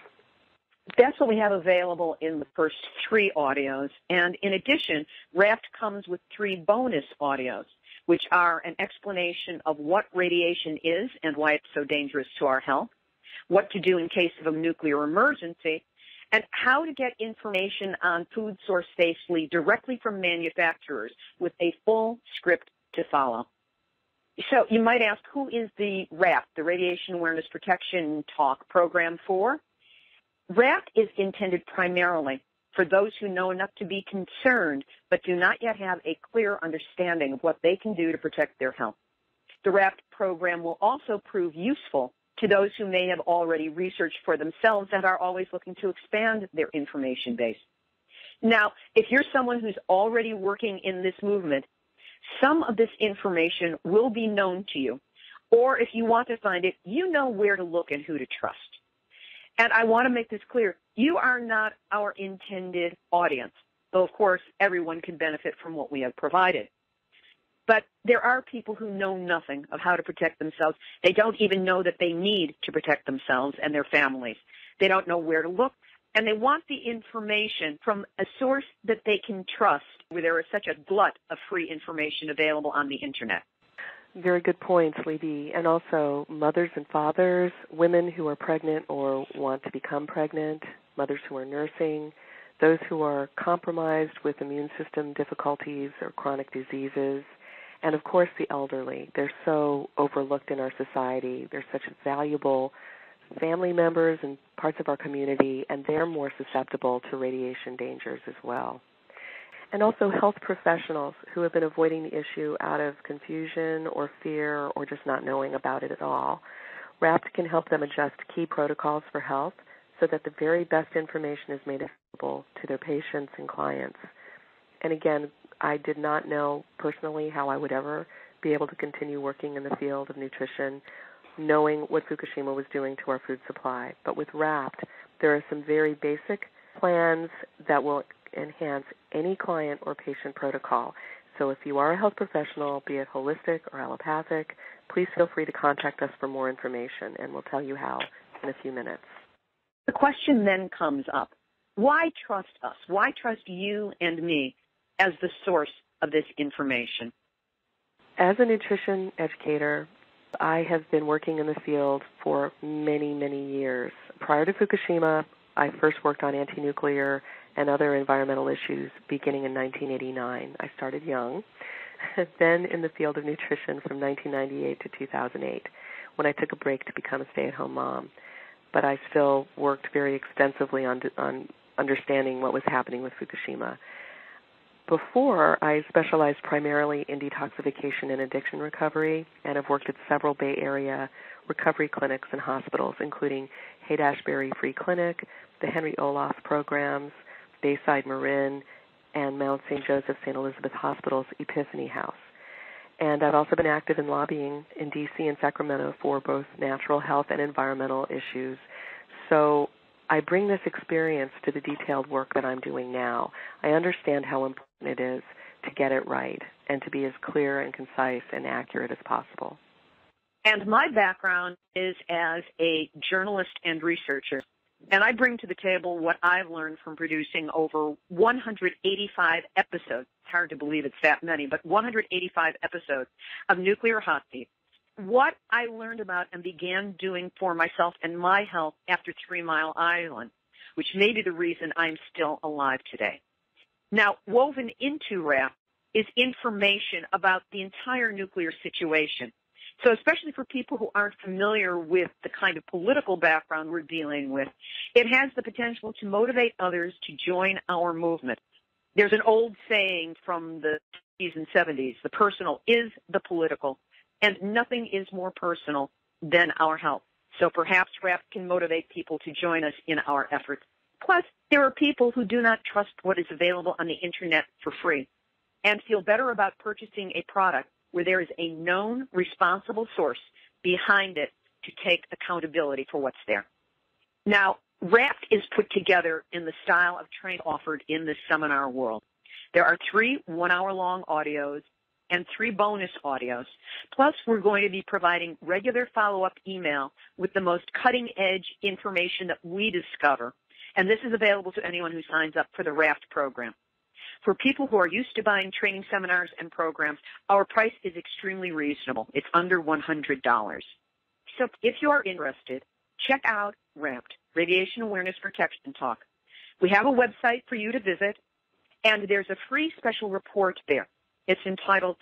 Speaker 3: That's what we have available in the first three audios. And in addition, RAPT comes with three bonus audios, which are an explanation of what radiation is and why it's so dangerous to our health, what to do in case of a nuclear emergency, and how to get information on food source safely directly from manufacturers with a full script to follow. So you might ask, who is the RAP, the Radiation Awareness Protection Talk program for? RAP is intended primarily for those who know enough to be concerned but do not yet have a clear understanding of what they can do to protect their health. The RAP program will also prove useful to those who may have already researched for themselves and are always looking to expand their information base. Now, if you're someone who's already working in this movement, some of this information will be known to you. Or if you want to find it, you know where to look and who to trust. And I want to make this clear. You are not our intended audience, though of course everyone can benefit from what we have provided. But there are people who know nothing of how to protect themselves. They don't even know that they need to protect themselves and their families. They don't know where to look. And they want the information from a source that they can trust, where there is such a glut of free information available on the internet.
Speaker 4: Very good points, Libbe. And also mothers and fathers, women who are pregnant or want to become pregnant, mothers who are nursing, those who are compromised with immune system difficulties or chronic diseases, and of course the elderly. They're so overlooked in our society. They're such valuable family members and parts of our community, and they're more susceptible to radiation dangers as well. And also health professionals who have been avoiding the issue out of confusion or fear or just not knowing about it at all. RAPT can help them adjust key protocols for health so that the very best information is made available to their patients and clients. And again, I did not know personally how I would ever be able to continue working in the field of nutrition, knowing what Fukushima was doing to our food supply. But with RAPT, there are some very basic plans that will enhance any client or patient protocol. So if you are a health professional, be it holistic or allopathic, please feel free to contact us for more information, and we'll tell you how in a few minutes.
Speaker 3: The question then comes up why trust us? Why trust you and me as the source of this information?
Speaker 4: As a nutrition educator, I have been working in the field for many, many years. Prior to Fukushima, I first worked on anti nuclear and other environmental issues beginning in 1989. I started young, then in the field of nutrition from 1998 to 2008 when I took a break to become a stay at home mom. But I still worked very extensively on, on understanding what was happening with Fukushima. Before, I specialized primarily in detoxification and addiction recovery, and have worked at several Bay Area recovery clinics and hospitals, including Haight Ashbury Free Clinic, the Henry Ohlhoff programs, Bayside Marin, and Mount St. Joseph St. Elizabeth Hospital's Epiphany House. And I've also been active in lobbying in DC and Sacramento for both natural health and environmental issues. So I bring this experience to the detailed work that I'm doing now. I understand how important it is to get it right and to be as clear and concise and accurate as possible.
Speaker 3: And my background is as a journalist and researcher. And I bring to the table what I've learned from producing over 185 episodes. It's hard to believe it's that many, but 185 episodes of Nuclear Hot Seat what I learned about and began doing for myself and my health after Three Mile Island, which may be the reason I'm still alive today. Now, woven into RAP is information about the entire nuclear situation. So especially for people who aren't familiar with the kind of political background we're dealing with, it has the potential to motivate others to join our movement. There's an old saying from the 60s and 70s, the personal is the political, and nothing is more personal than our health. So perhaps RAPT can motivate people to join us in our efforts. Plus, there are people who do not trust what is available on the internet for free and feel better about purchasing a product where there is a known responsible source behind it to take accountability for what's there. Now, RAPT is put together in the style of training offered in the seminar world. There are three one hour long audios and three bonus audios. Plus, we're going to be providing regular follow up email with the most cutting edge information that we discover. And this is available to anyone who signs up for the RAPT program. For people who are used to buying training seminars and programs, our price is extremely reasonable. It's under $100. So if you are interested, check out RAPT, Radiation Awareness Protection Talk. We have a website for you to visit, and there's a free special report there. It's entitled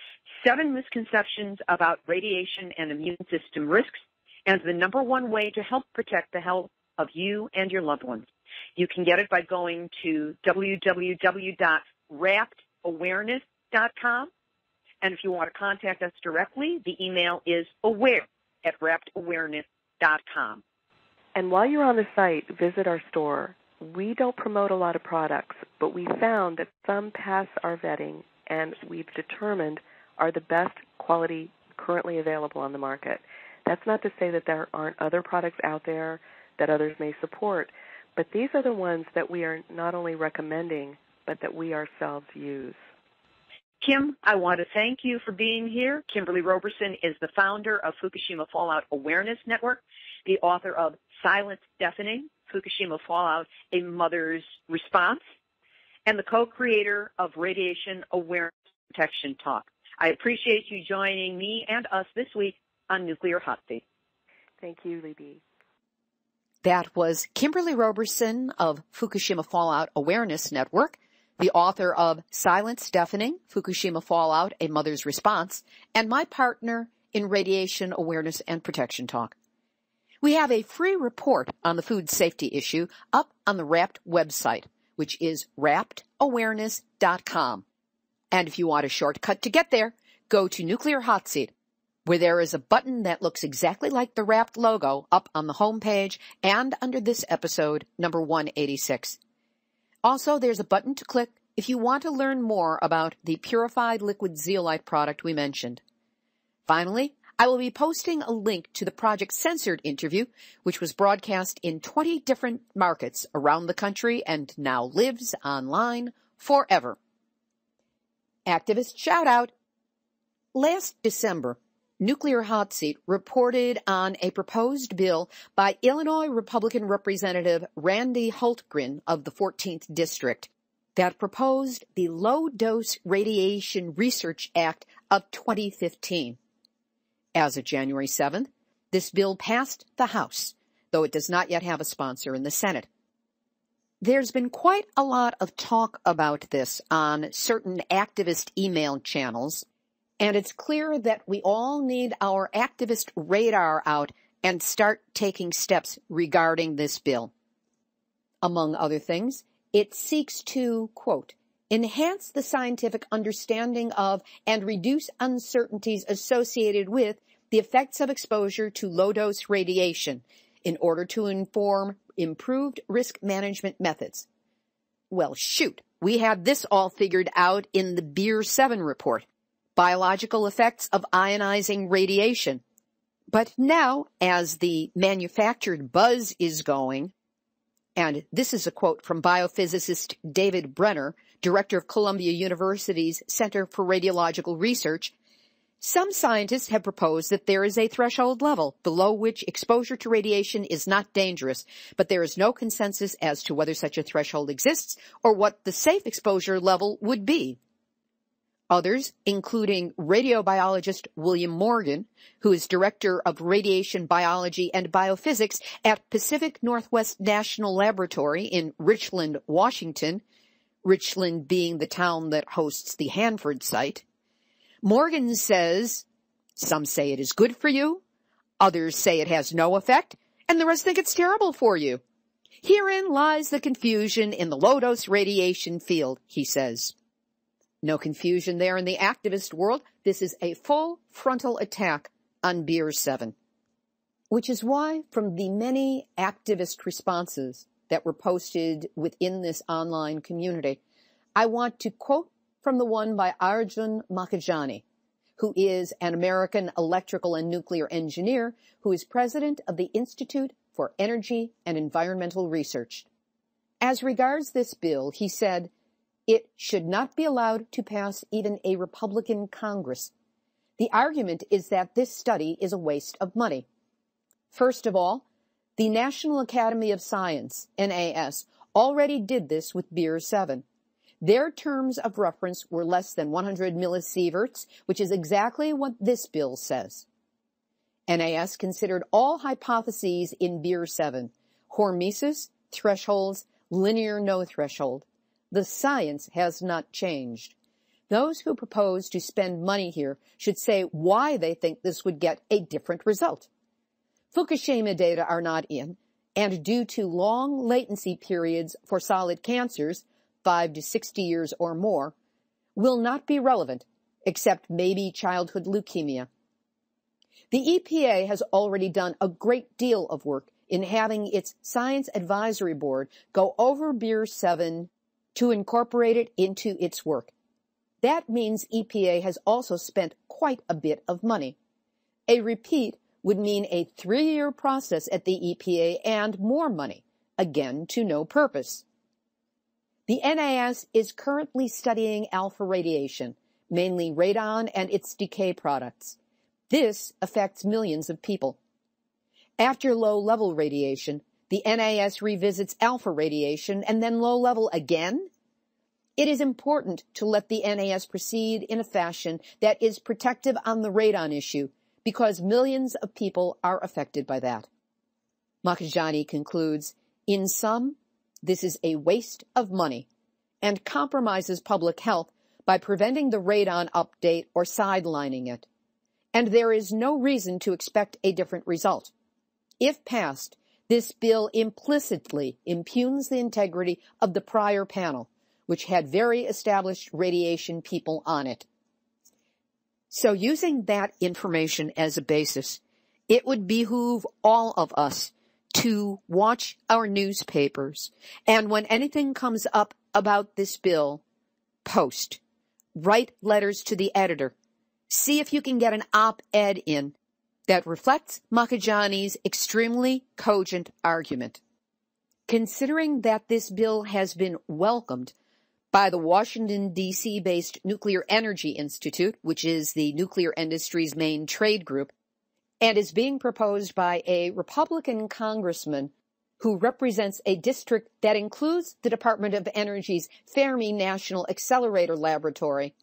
Speaker 3: Seven Misconceptions About Radiation and Immune System Risks and the number one way to help protect the health of you and your loved ones. You can get it by going to www raptawareness.com. And if you want to contact us directly, the email is aware at raptawareness.com.
Speaker 4: And while you're on the site, visit our store. We don't promote a lot of products, but we found that some pass our vetting and we've determined are the best quality currently available on the market. That's not to say that there aren't other products out there that others may support, but these are the ones that we are not only recommending, but that we ourselves use.
Speaker 3: Kim, I want to thank you for being here. Kimberly Roberson is the founder of Fukushima Fallout Awareness Network, the author of Silence Deafening, Fukushima Fallout, A Mother's Response, and the co-creator of Radiation Awareness Protection Talk. I appreciate you joining me and us this week on Nuclear Hot Seat.
Speaker 4: Thank you, Libbe.
Speaker 2: That was Kimberly Roberson of Fukushima Fallout Awareness Network the author of Silence Deafening, Fukushima Fallout, A Mother's Response, and my partner in Radiation Awareness and Protection Talk. We have a free report on the food safety issue up on the RAPT website, which is raptawareness.com. And if you want a shortcut to get there, go to Nuclear Hot Seat, where there is a button that looks exactly like the RAPT logo up on the home page and under this episode, number 186. Also, there's a button to click if you want to learn more about the purified liquid zeolite product we mentioned. Finally, I will be posting a link to the Project Censored interview, which was broadcast in 20 different markets around the country and now lives online forever. Activist shout out. Last December, Nuclear Hot Seat reported on a proposed bill by Illinois Republican Representative Randy Hultgren of the 14th District that proposed the Low Dose Radiation Research Act of 2015. As of January 7th, this bill passed the House, though it does not yet have a sponsor in the Senate. There's been quite a lot of talk about this on certain activist email channels and it's clear that we all need our activist radar out and start taking steps regarding this bill. Among other things, it seeks to, quote, enhance the scientific understanding of and reduce uncertainties associated with the effects of exposure to low dose radiation in order to inform improved risk management methods. Well, shoot, we had this all figured out in the BEIR 7 report biological effects of ionizing radiation. But now, as the manufactured buzz is going, and this is a quote from biophysicist David Brenner, director of Columbia University's Center for Radiological Research, some scientists have proposed that there is a threshold level below which exposure to radiation is not dangerous, but there is no consensus as to whether such a threshold exists or what the safe exposure level would be. Others, including radiobiologist William Morgan, who is director of radiation biology and biophysics at Pacific Northwest National Laboratory in Richland, Washington, Richland being the town that hosts the Hanford site. Morgan says Some say it is good for you, others say it has no effect, and the rest think it's terrible for you. Herein lies the confusion in the low dose radiation field, he says. No confusion there in the activist world. This is a full frontal attack on BEIR 7. Which is why, from the many activist responses that were posted within this online community, I want to quote from the one by Arjun Makhijani, who is an American electrical and nuclear engineer who is president of the Institute for Energy and Environmental Research. As regards this bill, he said, it should not be allowed to pass even a Republican Congress. The argument is that this study is a waste of money. First of all, the National Academy of Science, NAS, already did this with BEIR 7. Their terms of reference were less than 100 millisieverts, which is exactly what this bill says. NAS considered all hypotheses in BEIR 7, hormesis, thresholds, linear no threshold. The science has not changed. Those who propose to spend money here should say why they think this would get a different result. Fukushima data are not in, and due to long latency periods for solid cancers, 5 to 60 years or more, will not be relevant, except maybe childhood leukemia. The EPA has already done a great deal of work in having its Science Advisory Board go over BEIR 7 to incorporate it into its work. That means EPA has also spent quite a bit of money. A repeat would mean a three-year process at the EPA and more money, again to no purpose. The NAS is currently studying alpha radiation, mainly radon and its decay products. This affects millions of people. After low-level radiation, the NAS revisits alpha radiation and then low level again? It is important to let the NAS proceed in a fashion that is protective on the radon issue because millions of people are affected by that. Makhijani concludes, in sum, this is a waste of money and compromises public health by preventing the radon update or sidelining it. And there is no reason to expect a different result. If passed, this bill implicitly impugns the integrity of the prior panel, which had very established radiation people on it. So using that information as a basis, it would behoove all of us to watch our newspapers and when anything comes up about this bill, post, write letters to the editor, see if you can get an op-ed in that reflects Makhijani's extremely cogent argument. Considering that this bill has been welcomed by the Washington, D.C. based Nuclear Energy Institute, which is the nuclear industry's main trade group, and is being proposed by a Republican congressman who represents a district that includes the Department of Energy's Fermi National Accelerator Laboratory,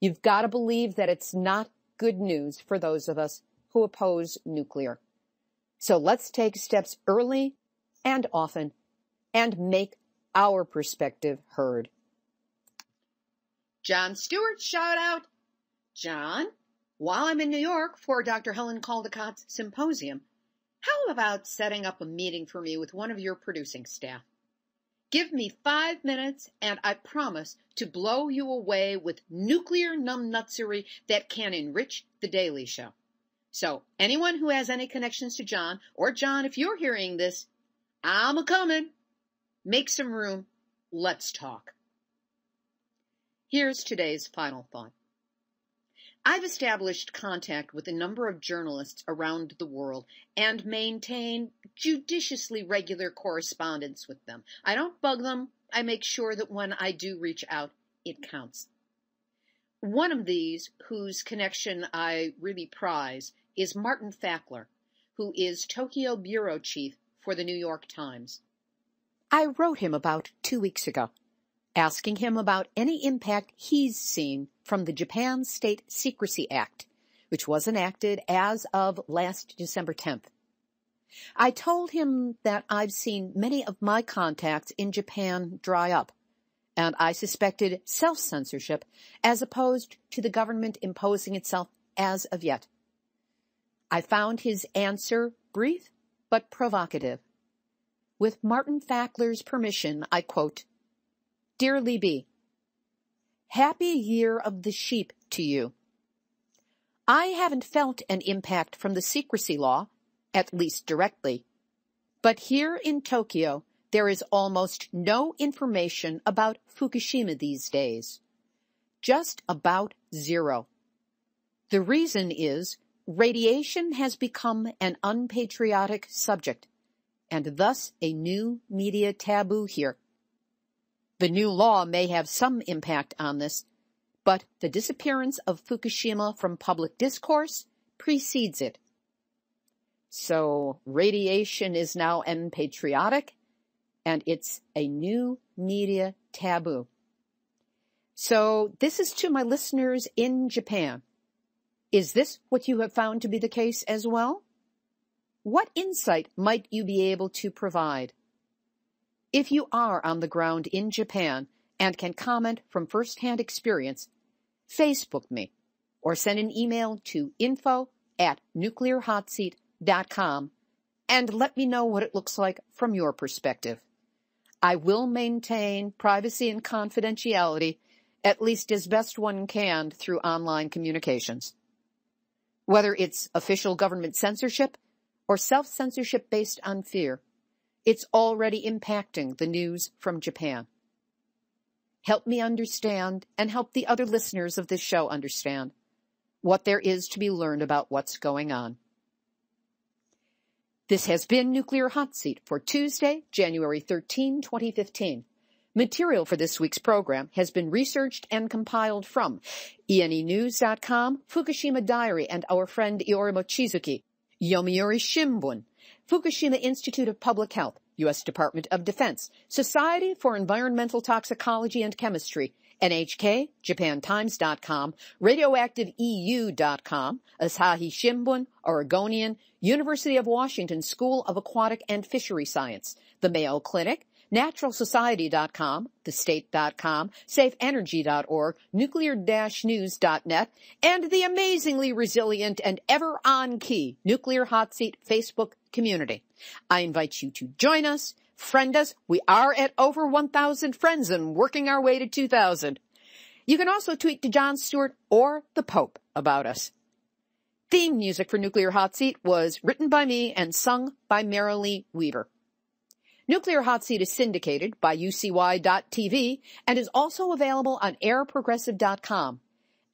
Speaker 2: you've got to believe that it's not good news for those of us who oppose nuclear. So let's take steps early and often and make our perspective heard. Jon Stewart shout out. Jon, while I'm in New York for Dr. Helen Caldicott's symposium, how about setting up a meeting for me with one of your producing staff? Give me five minutes and I promise to blow you away with nuclear numbnutsery that can enrich the Daily Show. So anyone who has any connections to Jon, or Jon, if you're hearing this, I'm a coming. Make some room. Let's talk. Here's today's final thought. I've established contact with a number of journalists around the world and maintain judiciously regular correspondence with them. I don't bug them. I make sure that when I do reach out, it counts. One of these, whose connection I really prize, is Martin Fackler, who is Tokyo bureau chief for the New York Times. I wrote him about two weeks ago, asking him about any impact he's seen from the Japan State Secrecy Act, which was enacted as of last December 10th. I told him that I've seen many of my contacts in Japan dry up, and I suspected self-censorship as opposed to the government imposing itself as of yet. I found his answer brief but provocative. With Martin Fackler's permission, I quote, Dear Libbe, Happy Year of the Sheep to you. I haven't felt an impact from the secrecy law, at least directly. But here in Tokyo, there is almost no information about Fukushima these days. Just about zero. The reason is radiation has become an unpatriotic subject and thus a new media taboo here. The new law may have some impact on this, but the disappearance of Fukushima from public discourse precedes it. So radiation is now unpatriotic and it's a new media taboo. So this is to my listeners in Japan. Is this what you have found to be the case as well? What insight might you be able to provide? If you are on the ground in Japan and can comment from firsthand experience, Facebook me or send an email to info at nuclearhotseat.com and let me know what it looks like from your perspective. I will maintain privacy and confidentiality at least as best one can through online communications. Whether it's official government censorship or self-censorship based on fear, it's already impacting the news from Japan. Help me understand and help the other listeners of this show understand what there is to be learned about what's going on. This has been Nuclear Hot Seat for Tuesday, January 13, 2015. Material for this week's program has been researched and compiled from ENENews.com, Fukushima Diary, and our friend Iori Mochizuki, Yomiuri Shimbun, Fukushima Institute of Public Health, U.S. Department of Defense, Society for Environmental Toxicology and Chemistry, NHK, JapanTimes.com, RadioactiveEU.com, Asahi Shimbun, Oregonian, University of Washington School of Aquatic and Fishery Science, the Mayo Clinic, naturalsociety.com, thestate.com, safeenergy.org, nuclear-news.net, and the amazingly resilient and ever on key Nuclear Hot Seat Facebook community. I invite you to join us, friend us. We are at over 1,000 friends and working our way to 2,000. You can also tweet to Jon Stewart or the Pope about us. Theme music for Nuclear Hot Seat was written by me and sung by Marilee Weaver. Nuclear Hot Seat is syndicated by UCY.tv and is also available on airprogressive.com.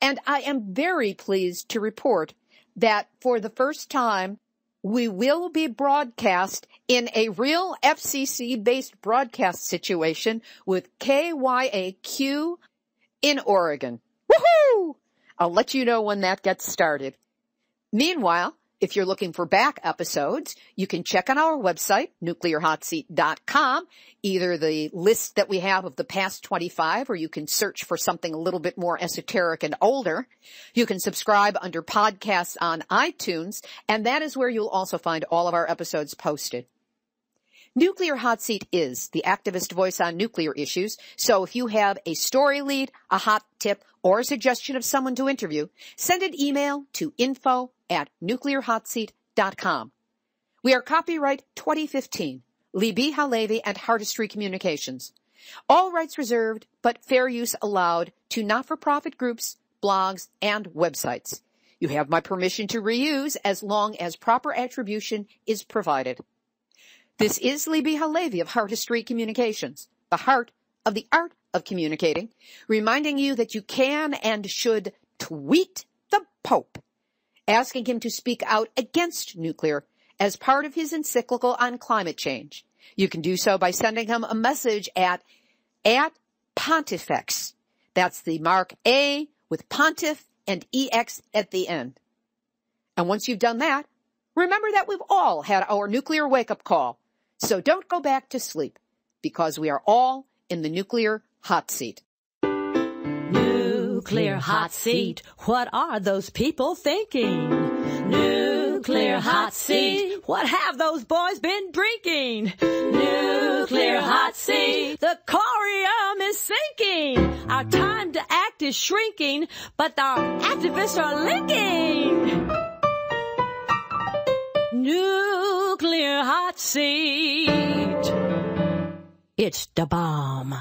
Speaker 2: And I am very pleased to report that for the first time, we will be broadcast in a real FCC based broadcast situation with KYAQ in Oregon. Woohoo! I'll let you know when that gets started. Meanwhile, if you're looking for back episodes, you can check on our website, nuclearhotseat.com, either the list that we have of the past 25, or you can search for something a little bit more esoteric and older. You can subscribe under podcasts on iTunes, and that is where you'll also find all of our episodes posted. Nuclear Hot Seat is the activist voice on nuclear issues. So if you have a story lead, a hot tip, or a suggestion of someone to interview, send an email to info at nuclearhotseat.com. We are copyright 2015, Libbe HaLevy and Heartistry Communications. All rights reserved, but fair use allowed to not-for-profit groups, blogs, and websites. You have my permission to reuse as long as proper attribution is provided. This is Libbe HaLevy of Heartistry Communications, the heart of the art of communicating, reminding you that you can and should tweet the Pope, asking him to speak out against nuclear as part of his encyclical on climate change. You can do so by sending him a message at, at Pontifex. That's the mark A with Pontiff and EX at the end. And once you've done that, remember that we've all had our nuclear wake up call. So don't go back to sleep because we are all in the nuclear hot seat.
Speaker 1: Nuclear hot seat. What are those people thinking? Nuclear hot seat. What have those boys been drinking? Nuclear hot seat. The corium is sinking. Our time to act is shrinking, but our activists are linking. Nuclear hot seat. It's the bomb.